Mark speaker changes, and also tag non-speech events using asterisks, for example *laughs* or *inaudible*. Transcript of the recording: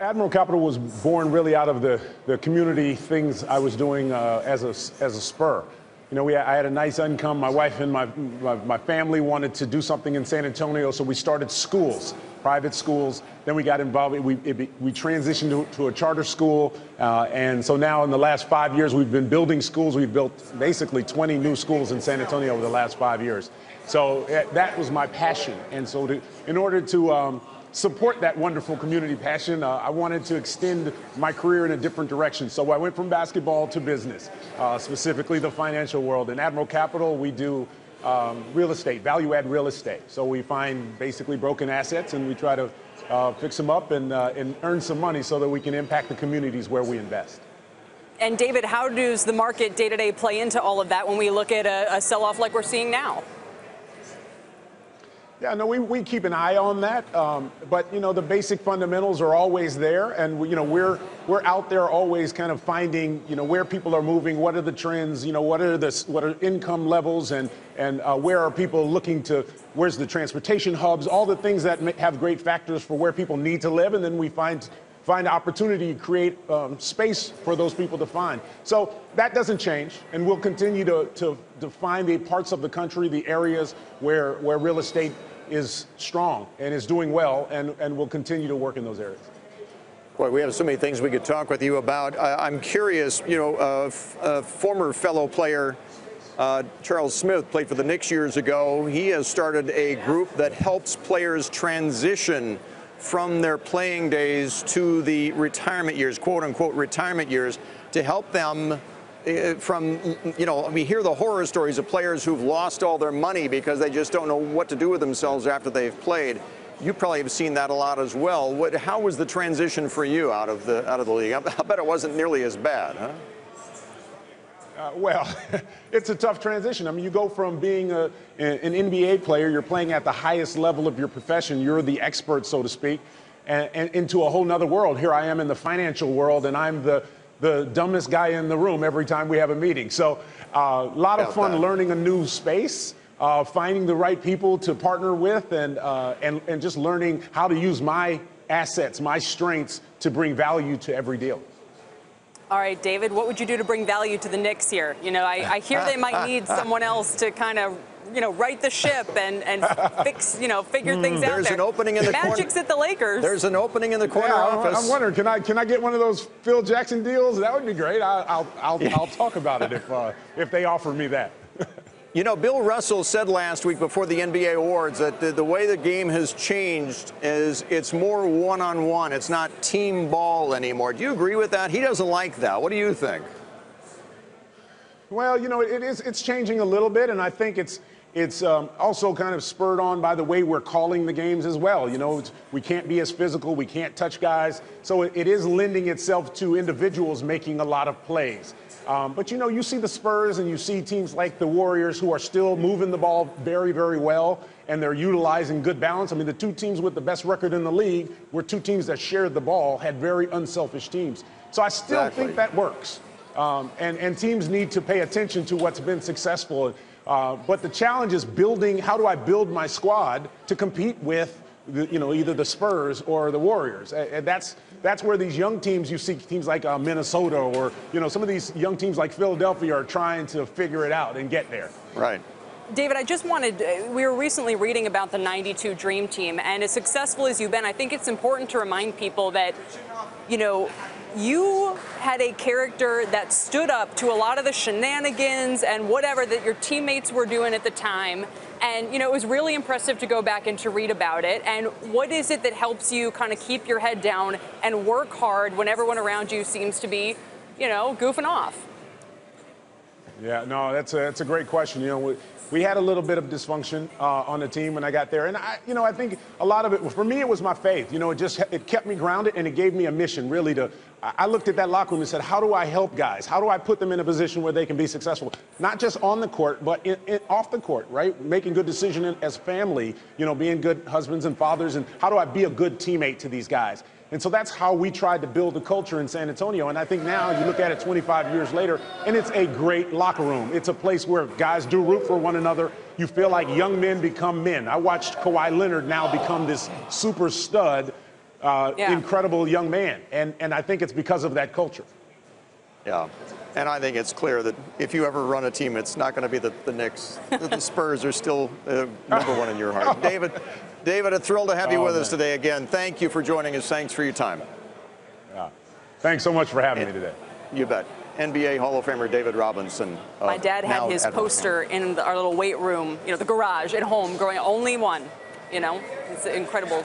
Speaker 1: Admiral Capital was born really out of the, the community things I was doing uh, as, a, as a spur. You know, we, I had a nice income. My wife and my, my, my, family wanted to do something in San Antonio, so we started schools, private schools. Then we got involved. We, it, we transitioned to, to, a charter school. Uh, and so now, in the last five years, we've been building schools. We've built basically 20 new schools in San Antonio over the last five years. So eh, that was my passion. And so, to, in order to um, support that wonderful community passion, uh, I wanted to extend my career in a different direction. So I went from basketball to business, uh, specifically the financial world. In Admiral Capital, we do um, real estate, value add real estate. So we find basically broken assets and we try to uh, fix them up and, uh, and earn some money so that we can impact the communities where we invest.
Speaker 2: And David, how does the market day to day play into all of that when we look at a, a sell off like we're seeing now?
Speaker 1: Yeah, no, we, we keep an eye on that, um, but you know the basic fundamentals are always there, and we, you know we're we're out there always kind of finding you know where people are moving, what are the trends, you know what are the what are income levels, and and uh, where are people looking to, where's the transportation hubs, all the things that have great factors for where people need to live, and then we find find opportunity to create um, space for those people to find. So that doesn't change, and we'll continue to, to, to find the parts of the country, the areas where, where real estate is strong and is doing well, and, and will continue to work in those areas.
Speaker 3: Boy, we have so many things we could talk with you about. I'm curious, you know, uh, a former fellow player, uh, Charles Smith, played for the Knicks years ago. He has started a group that helps players transition from their playing days to the retirement years, quote unquote retirement years, to help them from, you know, we hear the horror stories of players who've lost all their money because they just don't know what to do with themselves after they've played. You probably have seen that a lot as well. What, how was the transition for you out of the out of the league? I, I bet it wasn't nearly as bad, huh?
Speaker 1: Uh, well, *laughs* it's a tough transition. I mean, you go from being a, an NBA player, you're playing at the highest level of your profession, you're the expert, so to speak, and, and into a whole nother world. Here I am in the financial world, and I'm the the dumbest guy in the room every time we have a meeting. So a uh, lot of fun that. learning a new space. Uh, finding the right people to partner with and, uh, and, and just learning how to use my assets, my strengths to bring value to every deal.
Speaker 2: All right, David, what would you do to bring value to the Knicks here? You know, I, I hear they might need someone else to kind of you know, right the ship and, and fix, you know, figure things
Speaker 3: mm,
Speaker 2: out
Speaker 3: There's
Speaker 2: there.
Speaker 3: an opening in the
Speaker 2: Magic's
Speaker 3: corner.
Speaker 2: at the Lakers.
Speaker 3: There's an opening in the corner
Speaker 1: yeah,
Speaker 3: office.
Speaker 1: I'm wondering, can I can I get one of those Phil Jackson deals? That would be great. I, will I'll, I'll talk about it if uh, if they offer me that.
Speaker 3: You know, Bill Russell said last week before the NBA awards that the, the way the game has changed is it's more one-on-one. It's not team ball anymore. Do you agree with that? He doesn't like that. What do you think?
Speaker 1: Well, you know, it is it's changing a little bit, and I think it's it's um, also kind of spurred on by the way we're calling the games as well. You know, we can't be as physical, we can't touch guys, so it, it is lending itself to individuals making a lot of plays. Um, but you know, you see the Spurs and you see teams like the Warriors who are still moving the ball very, very well, and they're utilizing good balance. I mean, the two teams with the best record in the league were two teams that shared the ball, had very unselfish teams. So I still exactly. think that works. Um, and, and teams need to pay attention to what's been successful. Uh, but the challenge is building. How do I build my squad to compete with, the, you know, either the Spurs or the Warriors? And that's that's where these young teams. You see teams like uh, Minnesota or you know some of these young teams like Philadelphia are trying to figure it out and get there.
Speaker 3: Right.
Speaker 2: David, I just wanted, uh, we were recently reading about the 92 Dream Team, and as successful as you've been, I think it's important to remind people that, you know, you had a character that stood up to a lot of the shenanigans and whatever that your teammates were doing at the time. And, you know, it was really impressive to go back and to read about it. And what is it that helps you kind of keep your head down and work hard when everyone around you seems to be, you know, goofing off?
Speaker 1: Yeah, no, that's a, that's a great question. You know, we had a little bit of dysfunction uh, on the team when I got there, and I, you know, I think a lot of it for me it was my faith. You know, it just it kept me grounded and it gave me a mission really to. I looked at that locker room and said, how do I help guys? How do I put them in a position where they can be successful, not just on the court, but in, in, off the court, right? Making good decisions as family, you know, being good husbands and fathers, and how do I be a good teammate to these guys? And so that's how we tried to build a culture in San Antonio. And I think now you look at it 25 years later, and it's a great locker room. It's a place where guys do root for one another. You feel like young men become men. I watched Kawhi Leonard now become this super stud uh,
Speaker 2: Yeah.
Speaker 1: incredible young man. And, and I think it's because of that culture.
Speaker 3: Yeah. And I think it's clear that if you ever run a team, it's not going to be the, the Knicks. the, the Spurs are still uh, number one in your heart. *laughs* David, David, a thrill to have you
Speaker 1: Oh,
Speaker 3: with us today again. Thank you for joining us. Thanks for your time. Yeah.
Speaker 1: Thanks so much for having me today.
Speaker 3: You bet. NBA Hall of Famer David Robinson. uh,
Speaker 2: My dad had his
Speaker 3: at Hall
Speaker 2: poster in the, our little weight room, you know, the garage at home, growing only one. You know, it's incredible.